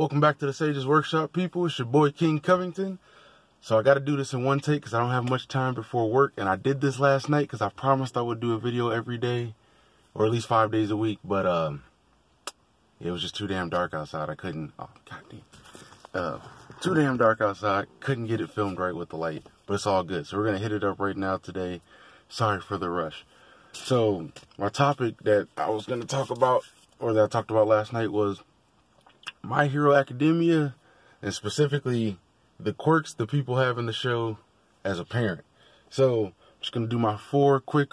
Welcome back to the Sage's Workshop, people. It's your boy King Covington. So I got to do this in one take because I don't have much time before work. And I did this last night because I promised I would do a video every day, or at least five days a week. But um, it was just too damn dark outside. I couldn't. Oh goddamn. Uh, too damn dark outside. Couldn't get it filmed right with the light. But it's all good. So we're gonna hit it up right now today. Sorry for the rush. So my topic that I was gonna talk about, or that I talked about last night, was My Hero Academia, and specifically the quirks the people have in the show as a parent. So I'm just gonna do my four quick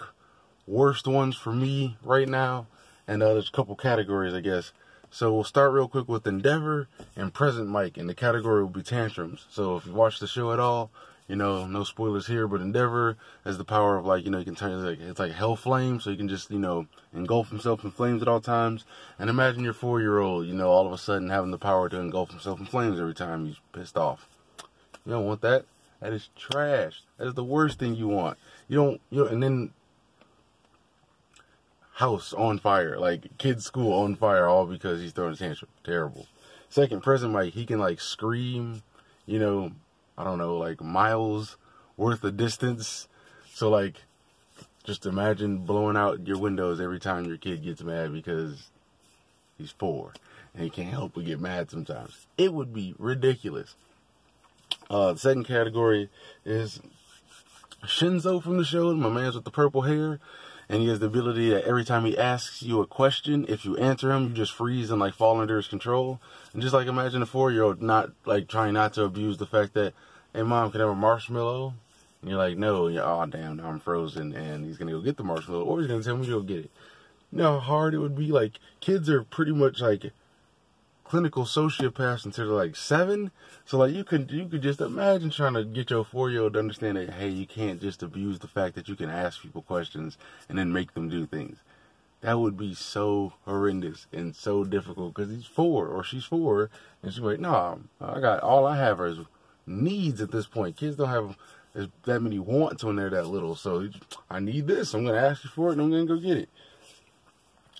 worst ones for me right now, and uh, there's a couple categories, I guess. So we'll start real quick with Endeavor and Present Mike, and the category will be tantrums. So if you watch the show at all, you know, no spoilers here, but Endeavor has the power of like, you know, you can turn like it's like hell flame, so you can just, you know, engulf himself in flames at all times. And imagine your four year old, you know, all of a sudden having the power to engulf himself in flames every time he's pissed off. You don't want that. That is trash. That is the worst thing you want. You don't. You know, and then house on fire, like kids' school on fire, all because he's throwing a tantrum. Terrible. Second, present Mike, he can like scream. You know, I don't know, like miles worth of distance. So like, just imagine blowing out your windows every time your kid gets mad because he's four and he can't help but get mad sometimes. It would be ridiculous. Uh, the second category is Shinso from the show, my man's with the purple hair. And he has the ability that every time he asks you a question, if you answer him, you just freeze and like fall under his control. And just like imagine a four year old not like trying not to abuse the fact that, hey mom, can I have a marshmallow? And you're like, no, you're, oh damn, I'm frozen and he's gonna go get the marshmallow or he's gonna tell me to go get it. You know how hard it would be? Like kids are pretty much like clinical sociopaths until they're like seven. So like you could you could just imagine trying to get your four year old to understand that hey you can't just abuse the fact that you can ask people questions and then make them do things. That would be so horrendous and so difficult because he's four or she's four and she's like, no, I got all I have is needs at this point. Kids don't have that many wants when they're that little. So I need this. I'm gonna ask you for it and I'm gonna go get it.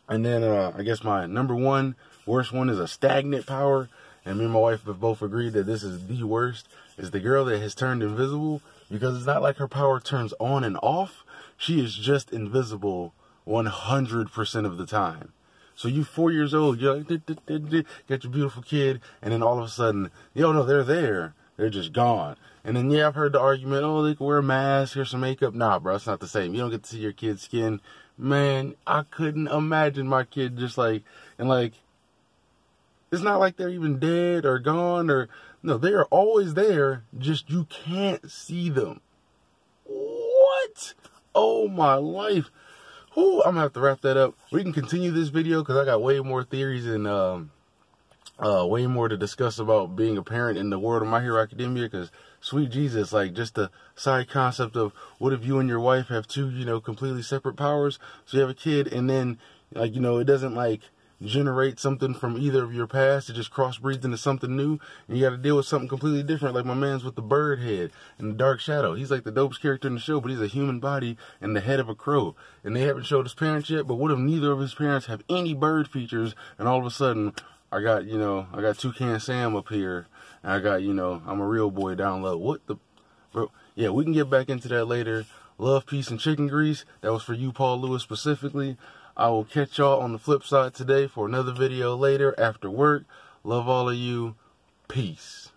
And then uh, I guess my number one Worst one is a stagnant power. And me and my wife have both agreed that this is the worst. Is the girl that has turned invisible because it's not like her power turns on and off. She is just invisible 100% of the time. So you four years old, you're like, get your beautiful kid, and then all of a sudden, yo, no, they're there. They're just gone. And then, yeah, I've heard the argument, oh, they can wear a mask, here's some makeup. Nah, bro, it's not the same. You don't get to see your kid's skin. Man, I couldn't imagine my kid just like, and like, it's not like they're even dead or gone or no, they are always there, just you can't see them. What? Oh my life. Ooh, I'm gonna have to wrap that up. We can continue this video because I got way more theories and um, uh, way more to discuss about being a parent in the world of My Hero Academia. Because sweet Jesus, like just the side concept of what if you and your wife have two, you know, completely separate powers? So you have a kid, and then like you know, it doesn't like generate something from either of your past. It just crossbreeds into something new. And you got to deal with something completely different. Like my man's with the bird head and the dark shadow. He's like the dopest character in the show, but he's a human body and the head of a crow. And they haven't showed his parents yet. But what if neither of his parents have any bird features? And all of a sudden, I got, you know, I got Toucan Sam up here. And I got, you know, I'm a real boy down low. What the, bro? Yeah, we can get back into that later. Love, peace, and chicken grease. That was for you, Paul Lewis, specifically. I will catch y'all on the flip side today for another video later after work. Love all of you. Peace.